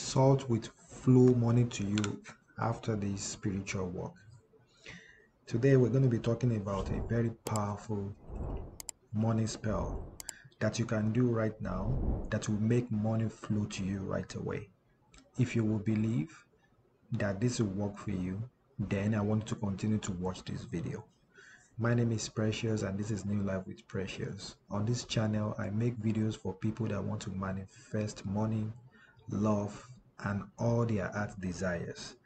salt with flow money to you after this spiritual work. Today we're going to be talking about a very powerful money spell that you can do right now that will make money flow to you right away. If you will believe that this will work for you, then I want you to continue to watch this video. My name is Precious and this is New Life with Precious. On this channel, I make videos for people that want to manifest money, love, and all their heart desires.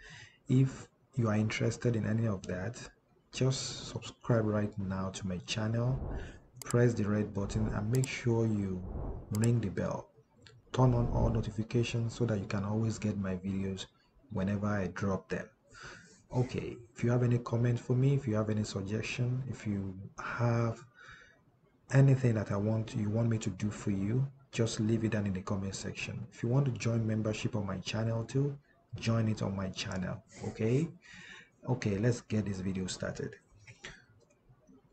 If you are interested in any of that, just subscribe right now to my channel, press the red button and make sure you ring the bell. Turn on all notifications so that you can always get my videos whenever I drop them. Okay, if you have any comment for me, if you have any suggestion, if you have anything that I want you want me to do for you, just leave it down in the comment section. If you want to join membership on my channel too, join it on my channel. Okay? Okay, let's get this video started.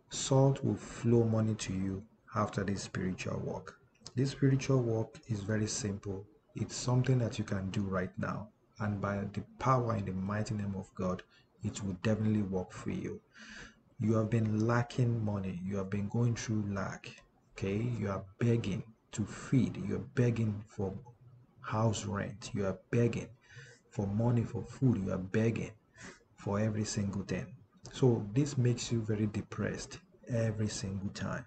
Salt will flow money to you after this spiritual work. This spiritual work is very simple. It's something that you can do right now. And by the power in the mighty name of God, it will definitely work for you. You have been lacking money. You have been going through lack. Okay? You are begging to feed. You are begging for house rent. You are begging for money for food. You are begging for every single thing. So this makes you very depressed every single time.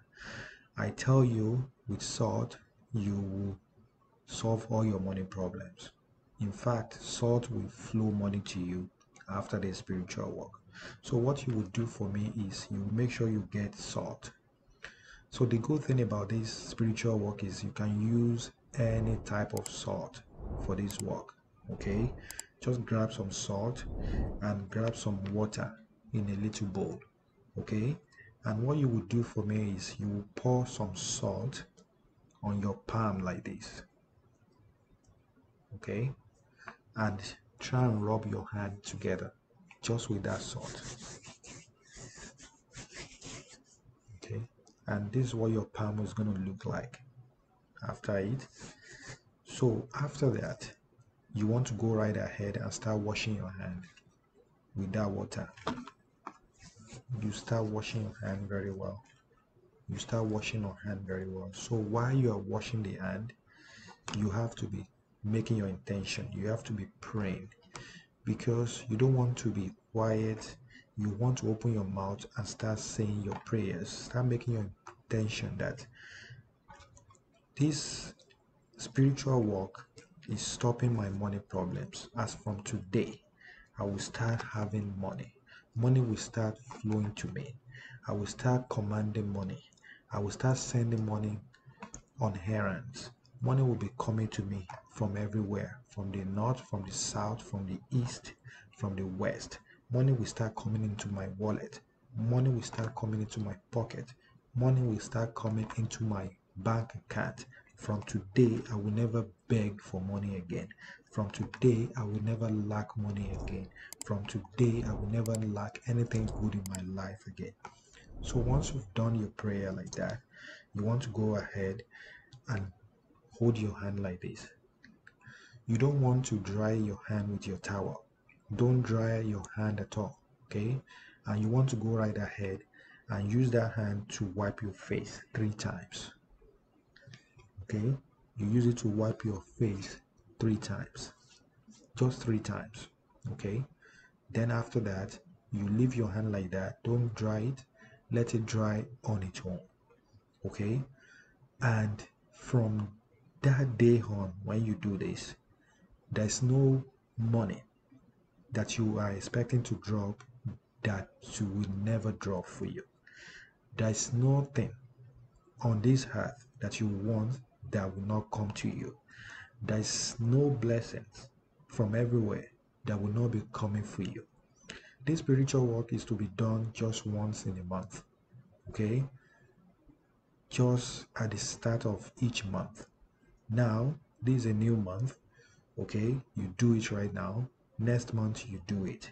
I tell you, with salt, you will solve all your money problems. In fact, salt will flow money to you after the spiritual work. So what you would do for me is you make sure you get salt. So the good thing about this spiritual work is you can use any type of salt for this work. Okay, just grab some salt and grab some water in a little bowl. Okay, and what you would do for me is you will pour some salt on your palm like this. Okay, and try and rub your hand together just with that salt okay and this is what your palm is going to look like after it. So after that you want to go right ahead and start washing your hand with that water. You start washing your hand very well. You start washing your hand very well. So while you are washing the hand you have to be making your intention. You have to be praying because you don't want to be quiet you want to open your mouth and start saying your prayers start making your intention that this spiritual work is stopping my money problems. As from today i will start having money. Money will start flowing to me. I will start commanding money. I will start sending money on errands. Money will be coming to me from everywhere from the north from the south from the east from the west money will start coming into my wallet. Money will start coming into my pocket. Money will start coming into my bank account. From today i will never beg for money again. From today i will never lack money again. From today i will never lack anything good in my life again. So once you've done your prayer like that you want to go ahead and hold your hand like this. You don't want to dry your hand with your towel. Don't dry your hand at all, okay? And you want to go right ahead and use that hand to wipe your face three times. Okay? You use it to wipe your face three times. Just three times. Okay? Then after that, you leave your hand like that. Don't dry it. Let it dry on its own. Okay? And from that day on when you do this there's no money that you are expecting to drop that you will never drop for you. There's nothing on this earth that you want that will not come to you. There's no blessings from everywhere that will not be coming for you. This spiritual work is to be done just once in a month okay? Just at the start of each month. Now this is a new month okay? You do it right now next month you do it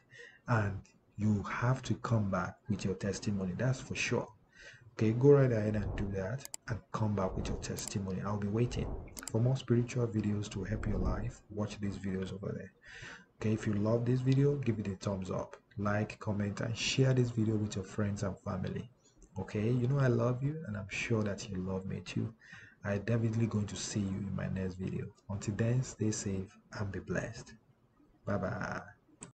and you have to come back with your testimony that's for sure Okay, go right ahead and do that and come back with your testimony. I'll be waiting. For more spiritual videos to help your life, watch these videos over there. Okay, if you love this video, give it a thumbs up, like, comment, and share this video with your friends and family. Okay, you know I love you and I'm sure that you love me too. I'm definitely going to see you in my next video. Until then, stay safe and be blessed. 拜拜。